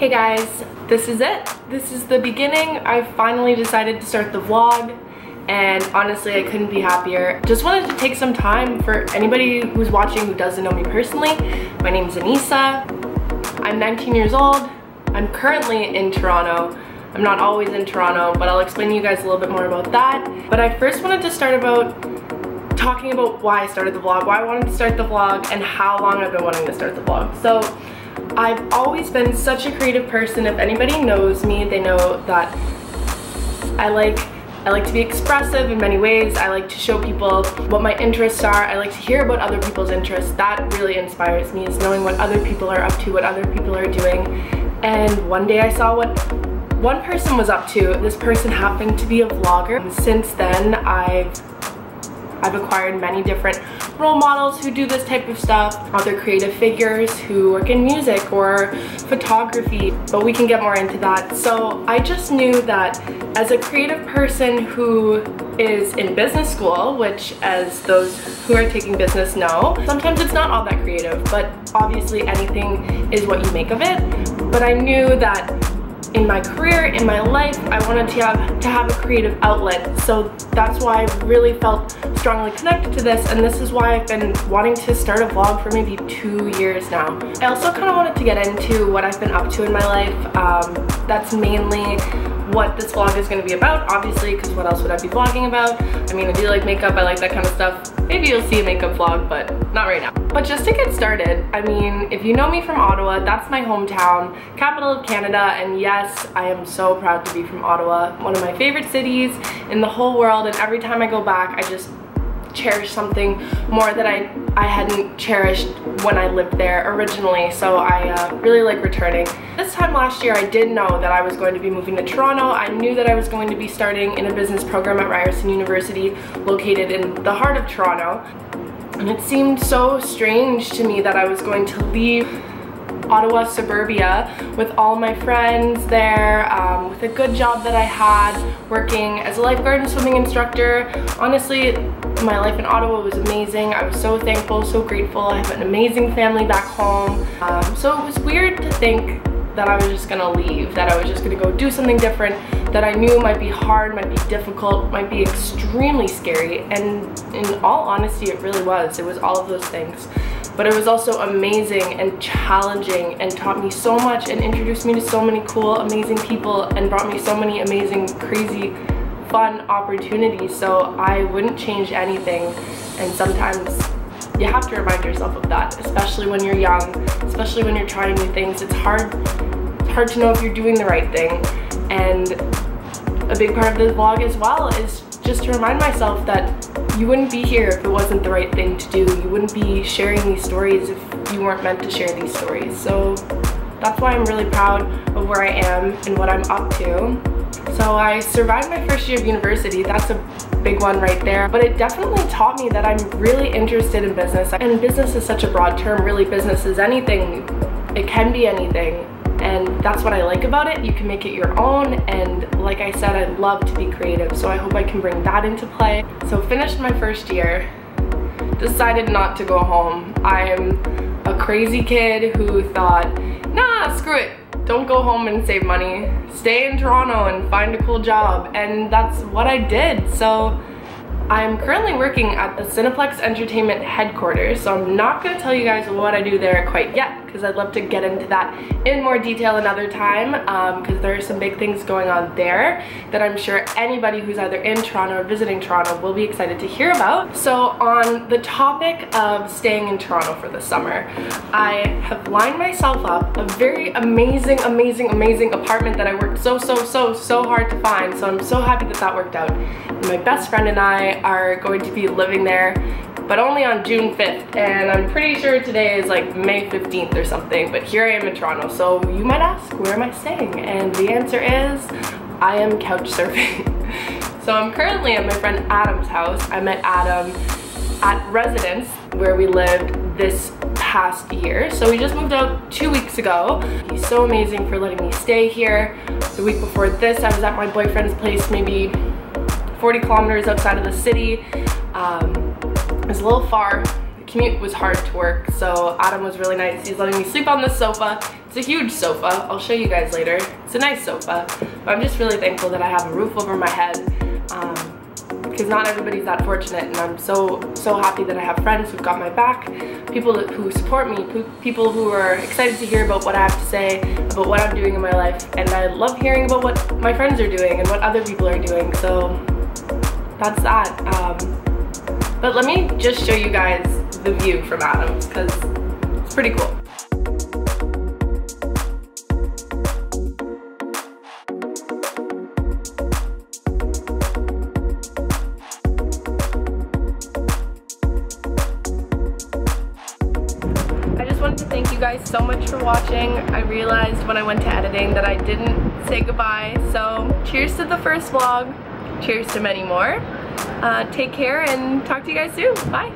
Hey guys, this is it. This is the beginning. I finally decided to start the vlog and honestly I couldn't be happier. Just wanted to take some time for anybody who's watching who doesn't know me personally. My name is Anissa. I'm 19 years old. I'm currently in Toronto. I'm not always in Toronto, but I'll explain to you guys a little bit more about that. But I first wanted to start about talking about why I started the vlog, why I wanted to start the vlog, and how long I've been wanting to start the vlog. So I've always been such a creative person. If anybody knows me, they know that I like I like to be expressive in many ways. I like to show people what my interests are. I like to hear about other people's interests. That really inspires me is knowing what other people are up to, what other people are doing. And one day I saw what one person was up to. This person happened to be a vlogger. Since then, I've I've acquired many different role models who do this type of stuff, other creative figures who work in music or photography, but we can get more into that. So I just knew that as a creative person who is in business school, which as those who are taking business know, sometimes it's not all that creative, but obviously anything is what you make of it. But I knew that in my career, in my life, I wanted to have, to have a creative outlet. So that's why I really felt strongly connected to this and this is why I've been wanting to start a vlog for maybe two years now. I also kind of wanted to get into what I've been up to in my life. Um, that's mainly what this vlog is going to be about, obviously, because what else would I be vlogging about? I mean, I do like makeup, I like that kind of stuff. Maybe you'll see a makeup vlog, but not right now. But just to get started, I mean, if you know me from Ottawa, that's my hometown, capital of Canada, and yes, I am so proud to be from Ottawa, one of my favorite cities in the whole world, and every time I go back, I just cherish something more that I, I hadn't cherished when I lived there originally, so I uh, really like returning. This time last year I did know that I was going to be moving to Toronto. I knew that I was going to be starting in a business program at Ryerson University located in the heart of Toronto. And it seemed so strange to me that I was going to leave Ottawa suburbia with all my friends there, um, with a good job that I had, working as a lifeguard and swimming instructor. Honestly, my life in Ottawa was amazing. I was so thankful, so grateful. I have an amazing family back home. Um, so it was weird to think that I was just gonna leave, that I was just gonna go do something different that I knew might be hard, might be difficult, might be extremely scary. And in all honesty, it really was. It was all of those things but it was also amazing and challenging and taught me so much and introduced me to so many cool, amazing people and brought me so many amazing, crazy, fun opportunities. So I wouldn't change anything. And sometimes you have to remind yourself of that, especially when you're young, especially when you're trying new things. It's hard, it's hard to know if you're doing the right thing. And a big part of this vlog as well is just to remind myself that you wouldn't be here if it wasn't the right thing to do. You wouldn't be sharing these stories if you weren't meant to share these stories. So that's why I'm really proud of where I am and what I'm up to. So I survived my first year of university. That's a big one right there. But it definitely taught me that I'm really interested in business. And business is such a broad term. Really, business is anything. It can be anything and that's what I like about it. You can make it your own and like I said, I love to be creative so I hope I can bring that into play. So finished my first year, decided not to go home. I am a crazy kid who thought, nah, screw it, don't go home and save money. Stay in Toronto and find a cool job and that's what I did. So I'm currently working at the Cineplex Entertainment headquarters, so I'm not gonna tell you guys what I do there quite yet, because I'd love to get into that in more detail another time, because um, there are some big things going on there that I'm sure anybody who's either in Toronto or visiting Toronto will be excited to hear about. So on the topic of staying in Toronto for the summer, I have lined myself up a very amazing, amazing, amazing apartment that I worked so, so, so, so hard to find, so I'm so happy that that worked out. And my best friend and I are going to be living there but only on June 5th and I'm pretty sure today is like May 15th or something but here I am in Toronto so you might ask where am I staying? And the answer is I am couch surfing. So I'm currently at my friend Adam's house. I met Adam at residence where we lived this past year. So we just moved out two weeks ago. He's so amazing for letting me stay here. The week before this I was at my boyfriend's place maybe 40 kilometers outside of the city. Um, was a little far. The commute was hard to work, so Adam was really nice. He's letting me sleep on the sofa It's a huge sofa. I'll show you guys later. It's a nice sofa. But I'm just really thankful that I have a roof over my head. Um, because not everybody's that fortunate and I'm so so happy that I have friends who've got my back people who support me people who are excited to hear about what I have to say about what I'm doing in my life and I love hearing about what my friends are doing and what other people are doing so that's that um, but let me just show you guys the view from Adams because it's pretty cool I just wanted to thank you guys so much for watching. I realized when I went to editing that I didn't say goodbye. So cheers to the first vlog. Cheers to many more. Uh, take care and talk to you guys soon. Bye.